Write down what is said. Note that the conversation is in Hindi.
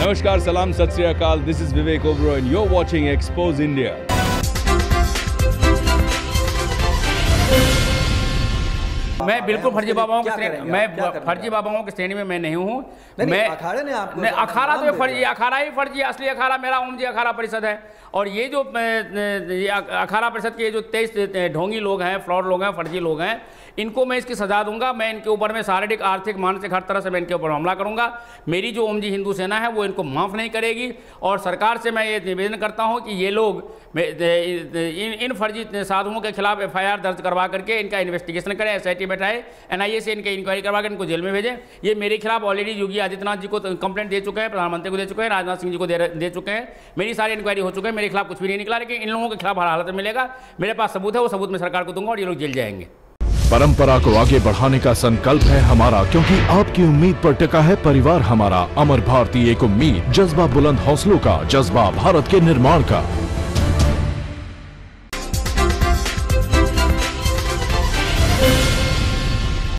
Namaskar, salam, sat akal. This is Vivek Oberoi and you're watching Expose India. मैं बिल्कुल फर्जी बाबाओं की मैं आप? फर्जी बाबाओं की श्रेणी में मैं नहीं हूँ। मैं अखाड़े ने नाम अखाड़ा तो फर्जी अखाड़ा ही फर्जी असली अखाड़ा मेरा ओम जी अखाड़ा परिषद है। और ये जो अखाड़ा परिषद के जो तेईस ढोंगी लोग हैं फ्रॉड लोग हैं फर्जी लोग हैं इनको मैं इसकी सजा दूँगा। मैं इनके ऊपर में शारीरिक आर्थिक मानसिक हर तरह से मैं इनके ऊपर हमला करूँगा। मेरी जो ओम जी हिंदू सेना है वो इनको माफ़ नहीं करेगी। और सरकार से मैं ये निवेदन करता हूँ कि ये लोग इन इन फर्जी साधुओं के खिलाफ एफआईआर दर्ज करवा करके इनका इन्वेस्टिगेशन करें एस बैठाए एनआईए से इनकी इंक्वायरी करवा कर इनको जेल में भेजें। ये मेरे खिलाफ ऑलरेडी योगी आदित्यनाथ जी को कंप्लेंट दे चुके हैं, प्रधानमंत्री को दे चुके हैं, राजनाथ सिंह जी को दे चुके हैं। मेरी सारी इंक्वायरी हो चुकी है, मेरे खिलाफ कुछ भी नहीं निकला, लेकिन इन लोगों के खिलाफ हर हालत मिलेगा। मेरे पास सबूत है, वो सबूत मैं सरकार को दूँगा और ये लोग जेल जाएँगे। परंपरा को आगे बढ़ाने का संकल्प है हमारा, क्योंकि आपकी उम्मीद पर टिका है परिवार हमारा। अमर भारती एक उम्मीद, जज्बा बुलंद हौसलों का, जज्बा भारत के निर्माण का।